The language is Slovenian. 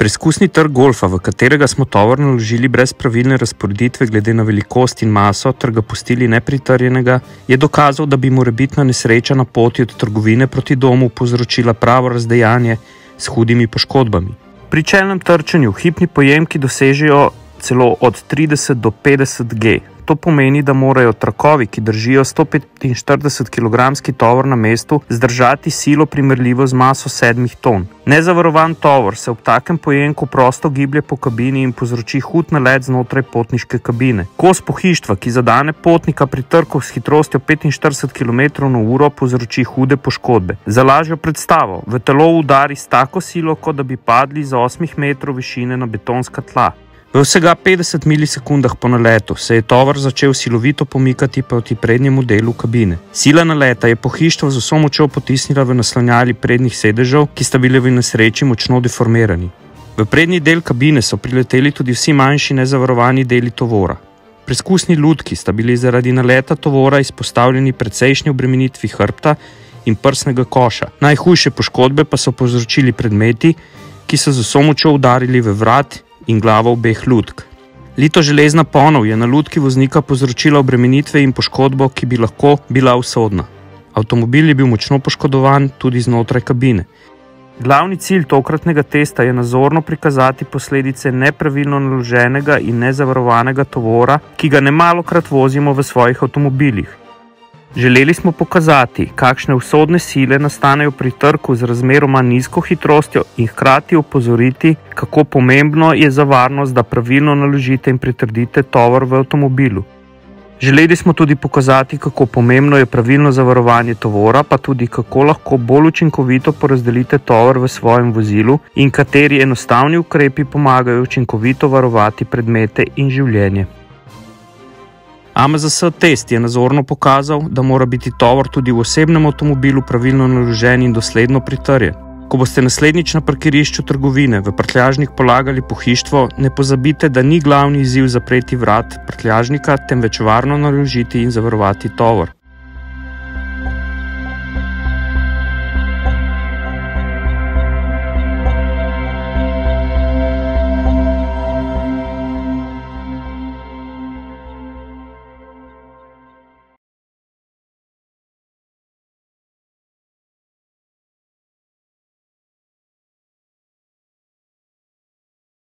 Preizkusni trg golfa, v katerega smo tovor naložili brez pravilne razporeditve glede na velikost in maso ter ga pustili nepritrjenega, je dokazal, da bi morebitna nesreča na poti od trgovine proti domu povzročila pravo razdejanje s hudimi poškodbami. Pri čelnem trčenju hipni pojemki dosežejo celo od 30 do 50 G, To pomeni, da morajo trakovi, ki držijo 145 kg tovor na mestu, zdržati silo primerljivo z maso 7 ton. Nezavarovan tovor se ob takem pojenku prosto giblje po kabini in povzroči hud nalet znotraj potniške kabine. Kos pohištva, ki zadane potnika pri trku s hitrostjo 45 km/h, povzroči hude poškodbe. Za lažjo predstavo, v telo udari s tako silo, kot da bi padli za 8 metrov višine na betonska tla. V vsega 50 milisekundah po naletu se je tovor začel silovito pomikati proti prednjemu delu kabine. Sila naleta je pohištvo z vso močjo potisnila v naslanjali prednjih sedežev, ki sta bili v nesreči močno deformirani. V prednji del kabine so prileteli tudi vsi manjši nezavarovani deli tovora. Preskusni lutki sta bili zaradi naleta tovora izpostavljeni precejšnji obremenitvi hrbta in prsnega koša. Najhujše poškodbe pa so povzročili predmeti, ki so z vso močjo udarili v vrat in glavo obeh lutk. Lito železna ponov je na lutki voznika povzročila obremenitve in poškodbo, ki bi lahko bila usodna. Avtomobil je bil močno poškodovan tudi znotraj kabine. Glavni cilj tokratnega testa je nazorno prikazati posledice nepravilno naloženega in nezavarovanega tovora, ki ga ne malokrat vozimo v svojih avtomobilih. Želeli smo pokazati, kakšne usodne sile nastanejo pri trku z razmeroma nizko hitrostjo in hkrati opozoriti, kako pomembno je za varnost, da pravilno naložite in pritrdite tovor v avtomobilu. Želeli smo tudi pokazati, kako pomembno je pravilno zavarovanje tovora, pa tudi kako lahko bolj učinkovito porazdelite tovor v svojem vozilu in kateri enostavni ukrepi pomagajo učinkovito varovati predmete in življenje. AMZS test je nazorno pokazal, da mora biti tovor tudi v osebnem avtomobilu pravilno naložen in dosledno pritrjen. Ko boste naslednjič na parkirišču trgovine v prtljažnik polagali pohištvo, ne pozabite, da ni glavni izziv zapreti vrat prtljažnika, temveč varno naložiti in zavarovati tovor.